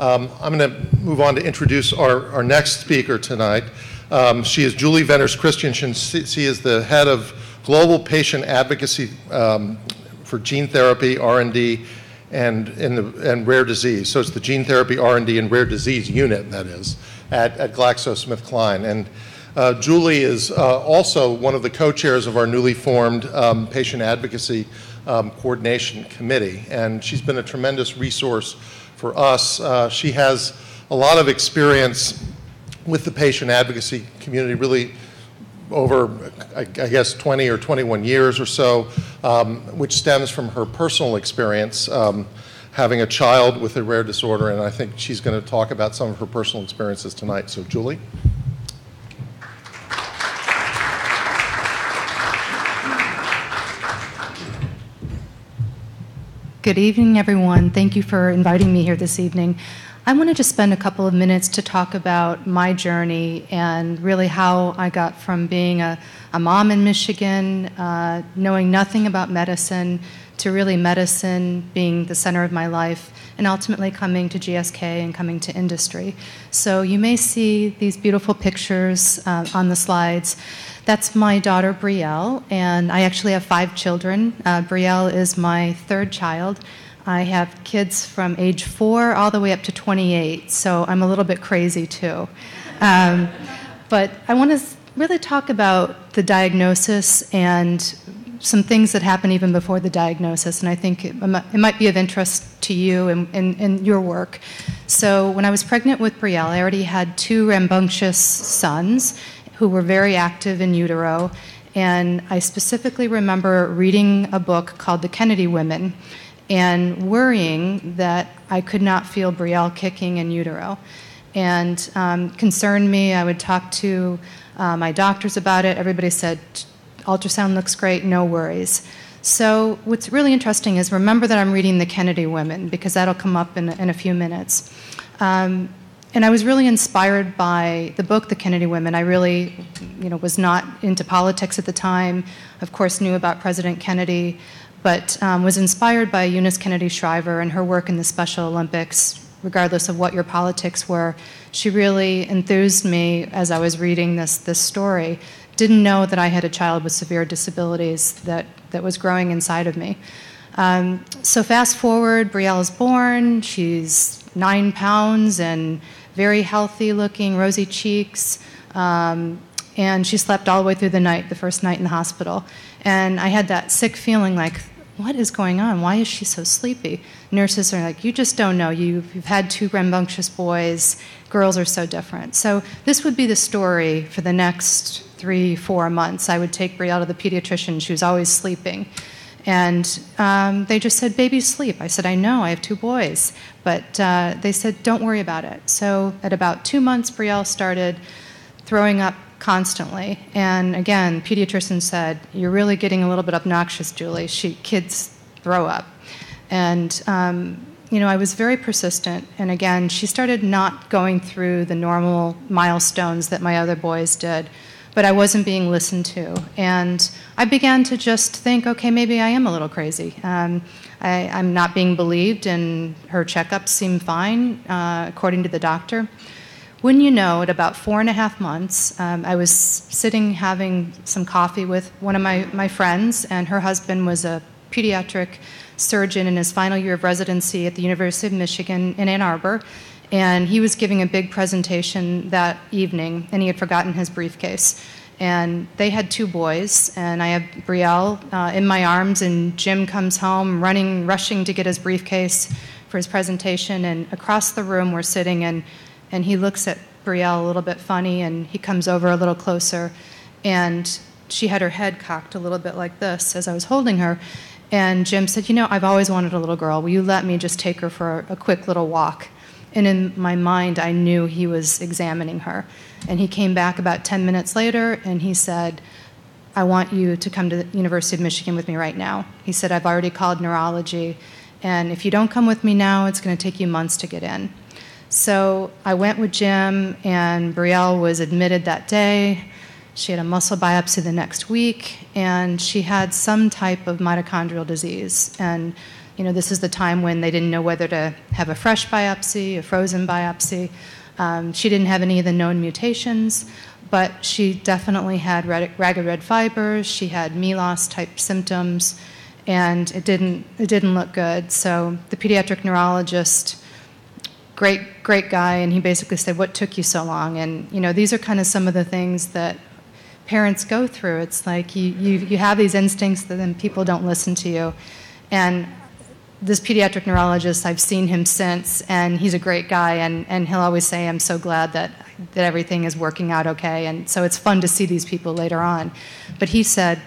Um, I'm going to move on to introduce our, our next speaker tonight. Um, she is Julie Venners Christensen. She, she is the head of global patient advocacy um, for gene therapy, R&D, and, in the, and rare disease. So it's the gene therapy, R&D, and rare disease unit, that is, at, at GlaxoSmithKline. And uh, Julie is uh, also one of the co-chairs of our newly formed um, patient advocacy um, coordination committee, and she's been a tremendous resource for us. Uh, she has a lot of experience with the patient advocacy community, really over, I, I guess, 20 or 21 years or so, um, which stems from her personal experience um, having a child with a rare disorder, and I think she's going to talk about some of her personal experiences tonight. So, Julie? Good evening, everyone. Thank you for inviting me here this evening. I wanted to spend a couple of minutes to talk about my journey and really how I got from being a, a mom in Michigan, uh, knowing nothing about medicine, to really medicine being the center of my life, and ultimately coming to GSK and coming to industry. So you may see these beautiful pictures uh, on the slides. That's my daughter, Brielle, and I actually have five children. Uh, Brielle is my third child. I have kids from age four all the way up to 28, so I'm a little bit crazy too. Um, but I want to really talk about the diagnosis and some things that happen even before the diagnosis, and I think it, it might be of interest to you and, and, and, your work. So, when I was pregnant with Brielle, I already had two rambunctious sons, who were very active in utero. And I specifically remember reading a book called The Kennedy Women and worrying that I could not feel Brielle kicking in utero. And um, concerned me. I would talk to uh, my doctors about it. Everybody said, ultrasound looks great, no worries. So, what's really interesting is remember that I'm reading the Kennedy Women because that'll come up in, in a few minutes. Um, and I was really inspired by the book, The Kennedy Women. I really, you know, was not into politics at the time. Of course, knew about President Kennedy, but um, was inspired by Eunice Kennedy Shriver and her work in the Special Olympics. Regardless of what your politics were, she really enthused me as I was reading this this story. Didn't know that I had a child with severe disabilities that that was growing inside of me. Um, so fast forward, Brielle is born. She's nine pounds and very healthy looking, rosy cheeks. Um, and she slept all the way through the night, the first night in the hospital. And I had that sick feeling like, what is going on? Why is she so sleepy? Nurses are like, you just don't know. You've, you've had two rambunctious boys. Girls are so different. So this would be the story for the next three, four months. I would take Brielle to the pediatrician. She was always sleeping. And um, they just said, baby, sleep. I said, I know, I have two boys. But uh, they said, don't worry about it. So at about two months, Brielle started throwing up constantly. And again, pediatrician said, you're really getting a little bit obnoxious, Julie. She, kids throw up. And um, you know, I was very persistent. And again, she started not going through the normal milestones that my other boys did but I wasn't being listened to. And I began to just think, okay, maybe I am a little crazy. Um, I, am not being believed, and her checkups seem fine, uh, according to the doctor. When you know, at about four and a half months, um, I was sitting having some coffee with one of my, my friends, and her husband was a pediatric surgeon in his final year of residency at the University of Michigan in Ann Arbor and he was giving a big presentation that evening, and he had forgotten his briefcase. And they had two boys, and I have Brielle uh, in my arms, and Jim comes home running, rushing to get his briefcase for his presentation. And across the room, we're sitting, and, and he looks at Brielle a little bit funny, and he comes over a little closer, and she had her head cocked a little bit like this as I was holding her. And Jim said, You know, I've always wanted a little girl. Will you let me just take her for a quick little walk? And in my mind, I knew he was examining her. And he came back about 10 minutes later and he said, I want you to come to the University of Michigan with me right now. He said, I've already called neurology, and if you don't come with me now, it's going to take you months to get in. So I went with Jim, and Brielle was admitted that day. She had a muscle biopsy the next week, and she had some type of mitochondrial disease. And you know, this is the time when they didn't know whether to have a fresh biopsy, a frozen biopsy. Um, she didn't have any of the known mutations, but she definitely had red, ragged red fibers. She had MELAS type symptoms, and it didn't, it didn't look good. So the pediatric neurologist, great, great guy, and he basically said, What took you so long? And, you know, these are kind of some of the things that parents go through. It's like you, you, you have these instincts that then people don't listen to you. And this pediatric neurologist, I've seen him since, and he's a great guy, and, and he'll always say, I'm so glad that, that everything is working out okay. And so it's fun to see these people later on. But he said,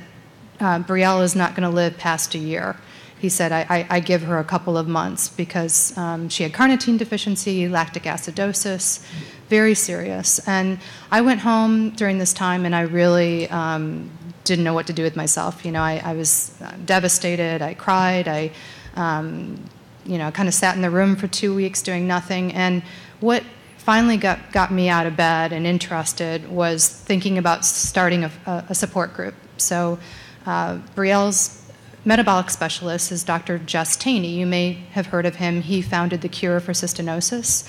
uh, Brielle is not going to live past a year. He said, I, I, I give her a couple of months because um, she had carnitine deficiency, lactic acidosis, very serious. And I went home during this time and I really um, didn't know what to do with myself. You know, I, I was uh, devastated, I cried, I um, you know, kind of sat in the room for two weeks doing nothing. And what finally got, got me out of bed and interested was thinking about starting a, a support group. So uh, Brielle's metabolic specialist is Dr. Jess Thoene. You may have heard of him. He founded the Cure for Cystinosis.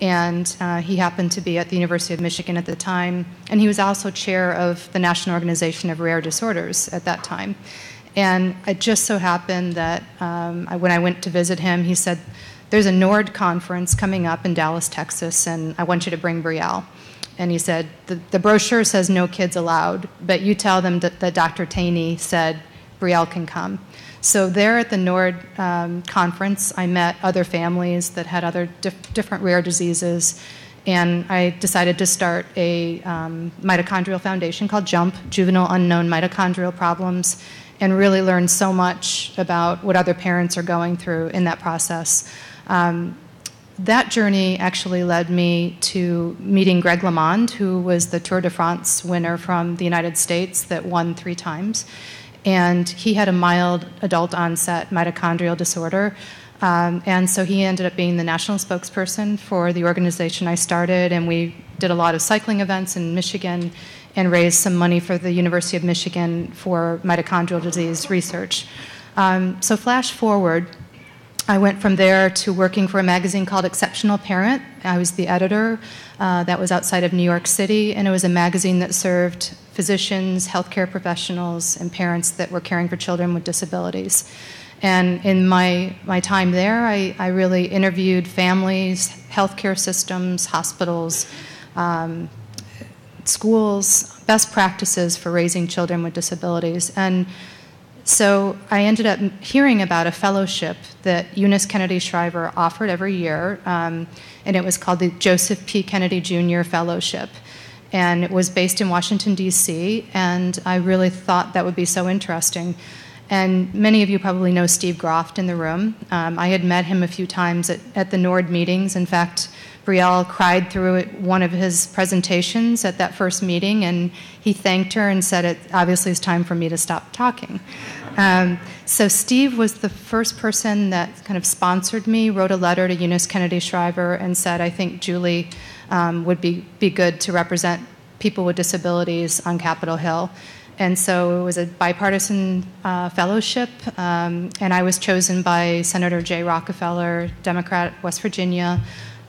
And uh, he happened to be at the University of Michigan at the time. And he was also chair of the National Organization of Rare Disorders at that time. And it just so happened that um, I, when I went to visit him, he said, There's a NORD conference coming up in Dallas, Texas, and I want you to bring Brielle. And he said, The, the brochure says no kids allowed, but you tell them that, that Dr. Thoene said Brielle can come. So, there at the NORD um, conference, I met other families that had other dif- different rare diseases. And I decided to start a um, mitochondrial foundation called JUMP, Juvenile Unknown Mitochondrial Problems and really learned so much about what other parents are going through in that process. Um, that journey actually led me to meeting Greg LeMond, who was the Tour de France winner from the United States that won three times. And he had a mild adult onset mitochondrial disorder. Um, and so he ended up being the national spokesperson for the organization I started, and we did a lot of cycling events in Michigan and raised some money for the University of Michigan for mitochondrial disease research. Um, so, flash forward, I went from there to working for a magazine called Exceptional Parent. I was the editor. Uh, that was outside of New York City, and it was a magazine that served physicians, healthcare professionals, and parents that were caring for children with disabilities. And in my, my time there, I, I really interviewed families, healthcare systems, hospitals, um, schools, best practices for raising children with disabilities. And so I ended up hearing about a fellowship that Eunice Kennedy Shriver offered every year, um, and it was called the Joseph P. Kennedy Jr. Fellowship. And it was based in Washington, D.C., and I really thought that would be so interesting. And many of you probably know Steve Groft in the room. Um, I had met him a few times at, at the NORD meetings. In fact, Brielle cried through one of his presentations at that first meeting, and he thanked her and said, It obviously is time for me to stop talking. Um, so, Steve was the first person that kind of sponsored me, wrote a letter to Eunice Kennedy Shriver, and said, I think Julie um, would be, be good to represent people with disabilities on Capitol Hill. And so it was a bipartisan uh, fellowship, um, and I was chosen by Senator Jay Rockefeller, Democrat, West Virginia,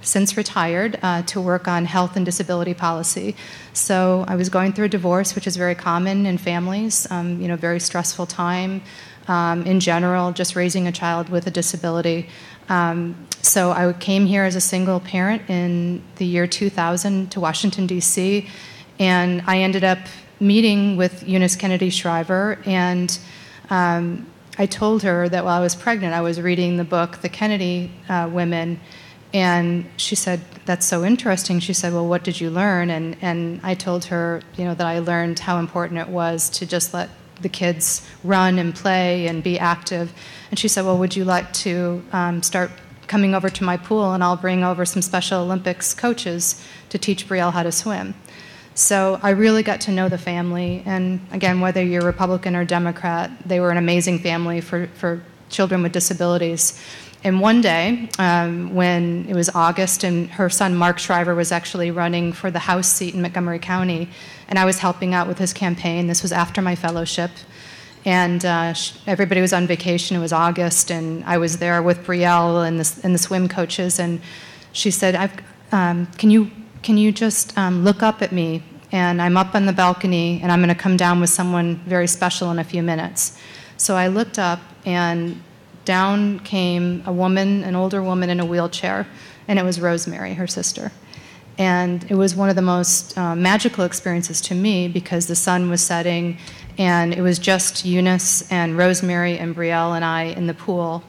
since retired, uh, to work on health and disability policy. So I was going through a divorce, which is very common in families, um, you know, very stressful time um, in general, just raising a child with a disability. Um, so I came here as a single parent in the year 2000 to Washington, D.C., and I ended up meeting with Eunice Kennedy Shriver, and um, I told her that while I was pregnant, I was reading the book, The Kennedy uh, Women, and she said, That's so interesting. She said, Well, what did you learn? And, and I told her, you know, that I learned how important it was to just let the kids run and play and be active. And she said, Well, would you like to um, start coming over to my pool and I'll bring over some Special Olympics coaches to teach Brielle how to swim? So I really got to know the family. And again, whether you're Republican or Democrat, they were an amazing family for, for children with disabilities. And one day, um, when it was August, and her son Mark Shriver was actually running for the House seat in Montgomery County, and I was helping out with his campaign. This was after my fellowship. And uh, sh- everybody was on vacation. It was August, and I was there with Brielle and the, and the swim coaches. And she said, um, "Can you can you just um, look up at me?" And I'm up on the balcony, and I'm going to come down with someone very special in a few minutes. So I looked up, and down came a woman, an older woman in a wheelchair, and it was Rosemary, her sister. And it was one of the most uh, magical experiences to me because the sun was setting, and it was just Eunice and Rosemary and Brielle and I in the pool,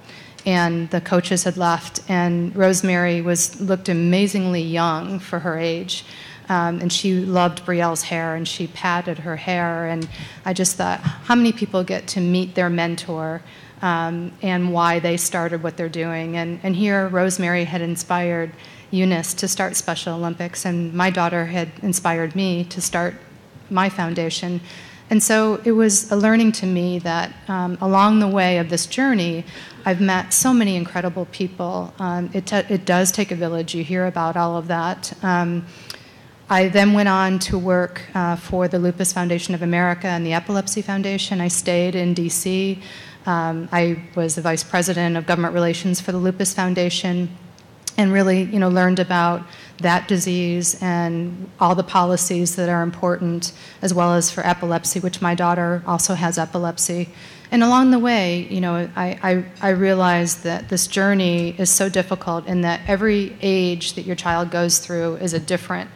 and the coaches had left, and Rosemary was looked amazingly young for her age. Um, and she loved Brielle's hair, and she patted her hair, and I just thought, how many people get to meet their mentor um, and why they started what they're doing? And, and here, Rosemary had inspired Eunice to start Special Olympics, and my daughter had inspired me to start my foundation. And so it was a learning to me that um, along the way of this journey, I've met so many incredible people. Um, it, t- it does take a village. You hear about all of that. Um, I then went on to work uh, for the Lupus Foundation of America and the Epilepsy Foundation. I stayed in DC. Um, I was the vice president of government relations for the Lupus Foundation and really you know, learned about that disease and all the policies that are important, as well as for epilepsy, which my daughter also has epilepsy. And along the way, you know, I, I, I realized that this journey is so difficult and that every age that your child goes through is a different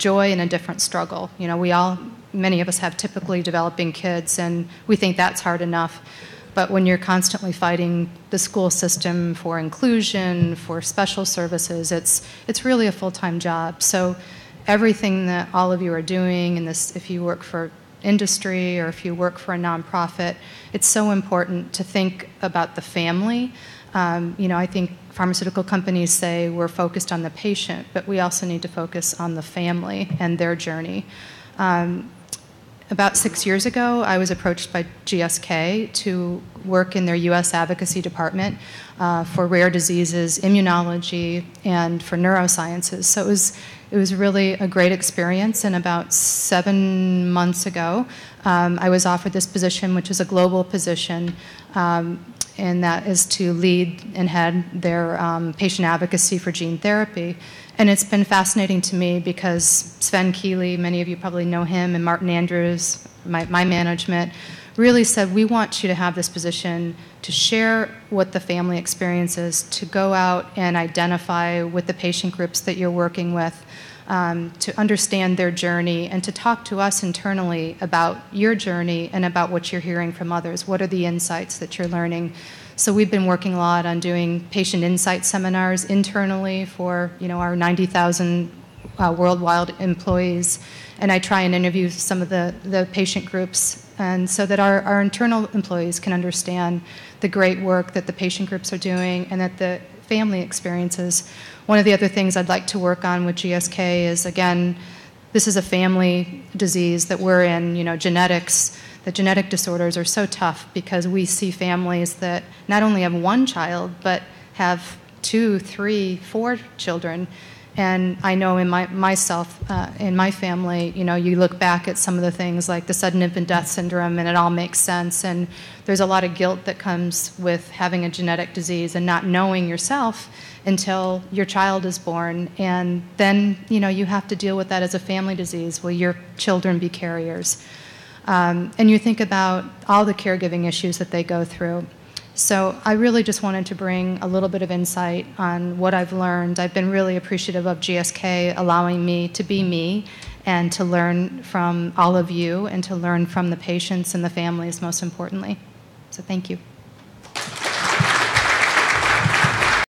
joy and a different struggle. You know, we all, many of us have typically developing kids, and we think that's hard enough. But when you're constantly fighting the school system for inclusion, for special services, it's, it's really a full time job. So, everything that all of you are doing, and this, if you work for industry or if you work for a nonprofit, it's so important to think about the family. Um, you know, I think pharmaceutical companies say we're focused on the patient, but we also need to focus on the family and their journey. Um, about six years ago, I was approached by GSK to work in their US advocacy department uh, for rare diseases, immunology, and for neurosciences. So it was, it was really a great experience. And about seven months ago, um, I was offered this position, which is a global position. Um, and that is to lead and head their um, patient advocacy for gene therapy. And it's been fascinating to me because Sven Kili, many of you probably know him, and Martin Andrews, my, my management, really said, We want you to have this position to share what the family experiences, to go out and identify with the patient groups that you're working with, um, to understand their journey, and to talk to us internally about your journey and about what you're hearing from others. What are the insights that you're learning? So we've been working a lot on doing patient insight seminars internally for you know our 90,000 uh, worldwide employees, and I try and interview some of the, the patient groups, and so that our, our internal employees can understand the great work that the patient groups are doing and that the family experiences. One of the other things I'd like to work on with GSK is again, this is a family disease that we're in, you know, genetics the genetic disorders are so tough because we see families that not only have one child, but have two, three, four children. And I know in my, myself, uh, in my family, you know, you look back at some of the things like the sudden infant death syndrome, and it all makes sense. And there's a lot of guilt that comes with having a genetic disease and not knowing yourself until your child is born. And then, you know, you have to deal with that as a family disease. Will your children be carriers? Um, and you think about all the caregiving issues that they go through. So I really just wanted to bring a little bit of insight on what I've learned. I've been really appreciative of GSK allowing me to be me and to learn from all of you and to learn from the patients and the families most importantly. So thank you.